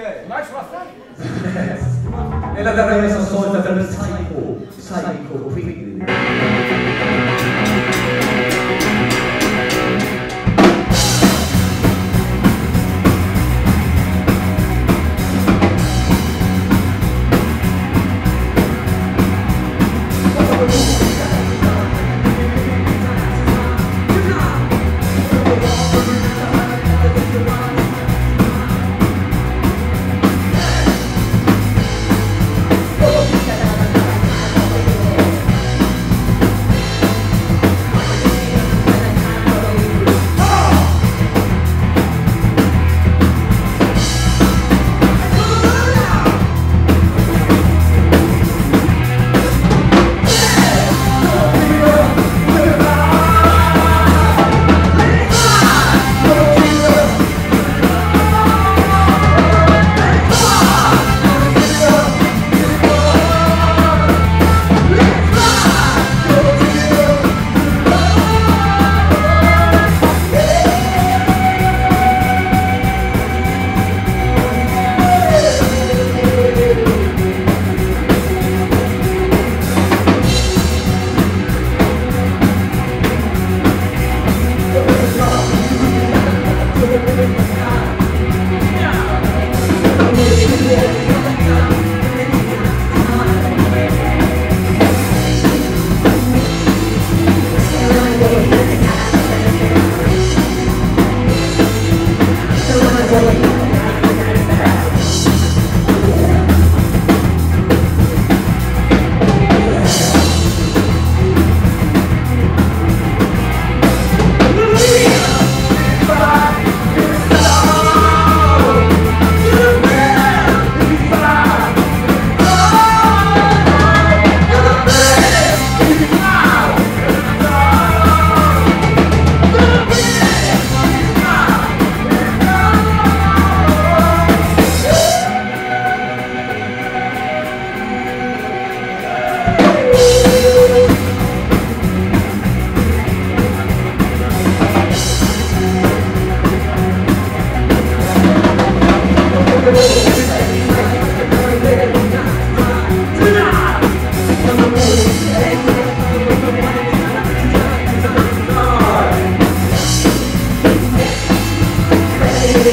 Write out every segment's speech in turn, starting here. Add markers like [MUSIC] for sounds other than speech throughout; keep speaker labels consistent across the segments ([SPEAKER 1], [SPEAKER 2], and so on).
[SPEAKER 1] Okay, Max Wasser? Eller den här som sa att den är psycho. Psycho, quickly.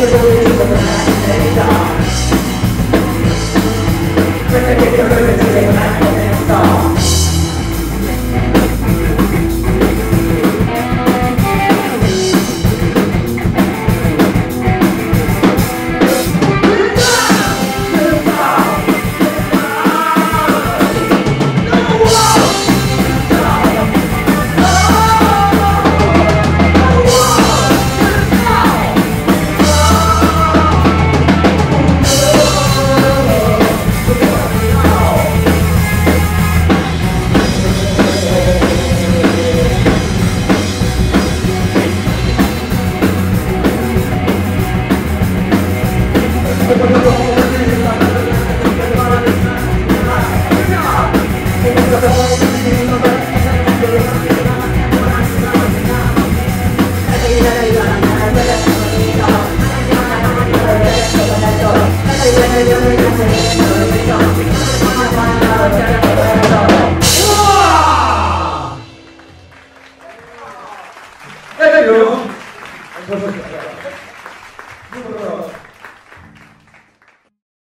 [SPEAKER 1] Cricket, cricket, cricket, cricket, cricket, cricket, cricket, cricket, cricket, cricket, [LAUGHS] 감사합니다.